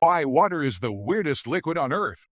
Why water is the weirdest liquid on Earth.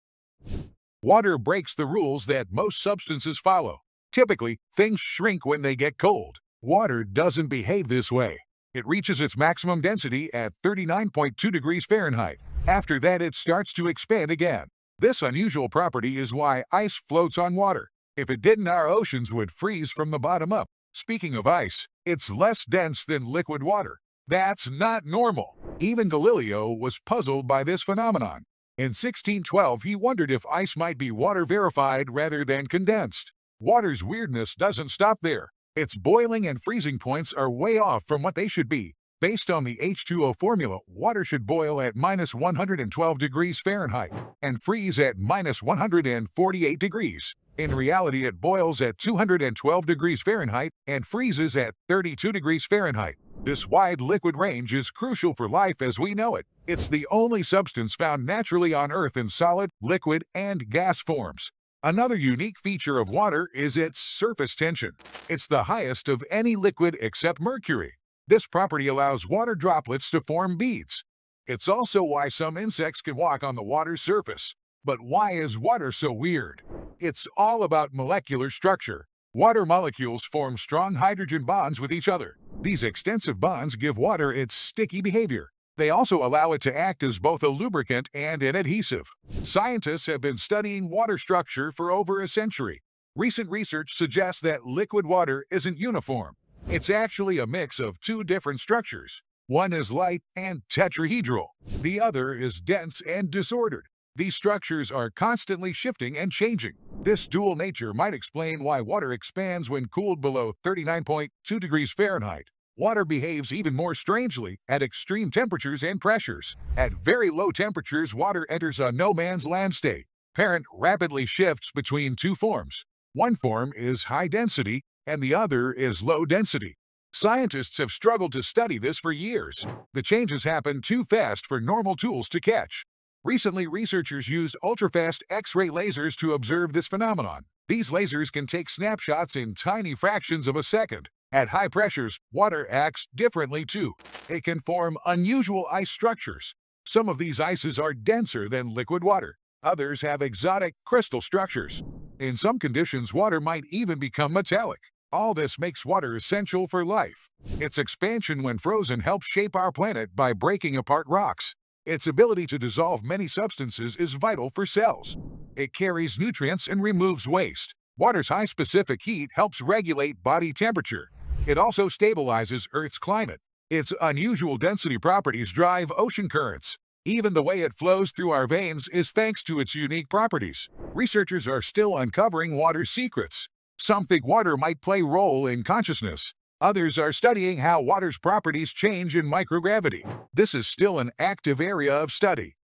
Water breaks the rules that most substances follow. Typically, things shrink when they get cold. Water doesn't behave this way. It reaches its maximum density at 39.2 degrees Fahrenheit. After that, it starts to expand again. This unusual property is why ice floats on water. If it didn't, our oceans would freeze from the bottom up. Speaking of ice, it's less dense than liquid water. That's not normal. Even Galileo was puzzled by this phenomenon. In 1612, he wondered if ice might be water rarefied rather than condensed. Water's weirdness doesn't stop there. Its boiling and freezing points are way off from what they should be. Based on the H2O formula, water should boil at minus 112 degrees Fahrenheit and freeze at minus 148 degrees. In reality, it boils at 212 degrees Fahrenheit and freezes at 32 degrees Fahrenheit. This wide liquid range is crucial for life as we know it. It's the only substance found naturally on Earth in solid, liquid, and gas forms. Another unique feature of water is its surface tension. It's the highest of any liquid except mercury. This property allows water droplets to form beads. It's also why some insects can walk on the water's surface. But why is water so weird? It's all about molecular structure. Water molecules form strong hydrogen bonds with each other. These extensive bonds give water its sticky behavior. They also allow it to act as both a lubricant and an adhesive. Scientists have been studying water structure for over a century. Recent research suggests that liquid water isn't uniform. It's actually a mix of two different structures. One is light and tetrahedral. The other is dense and disordered. These structures are constantly shifting and changing. This dual nature might explain why water expands when cooled below 39.2 degrees Fahrenheit. Water behaves even more strangely at extreme temperatures and pressures. At very low temperatures, water enters a no-man's land state. Parent rapidly shifts between two forms. One form is high density and the other is low density. Scientists have struggled to study this for years. The changes happen too fast for normal tools to catch. Recently, researchers used ultrafast X-ray lasers to observe this phenomenon. These lasers can take snapshots in tiny fractions of a second. At high pressures, water acts differently too. It can form unusual ice structures. Some of these ices are denser than liquid water. Others have exotic crystal structures. In some conditions, water might even become metallic. All this makes water essential for life. Its expansion when frozen helps shape our planet by breaking apart rocks. Its ability to dissolve many substances is vital for cells. It carries nutrients and removes waste. Water's high specific heat helps regulate body temperature. It also stabilizes Earth's climate. Its unusual density properties drive ocean currents. Even the way it flows through our veins is thanks to its unique properties. Researchers are still uncovering water's secrets. Some think water might play a role in consciousness. Others are studying how water's properties change in microgravity. This is still an active area of study.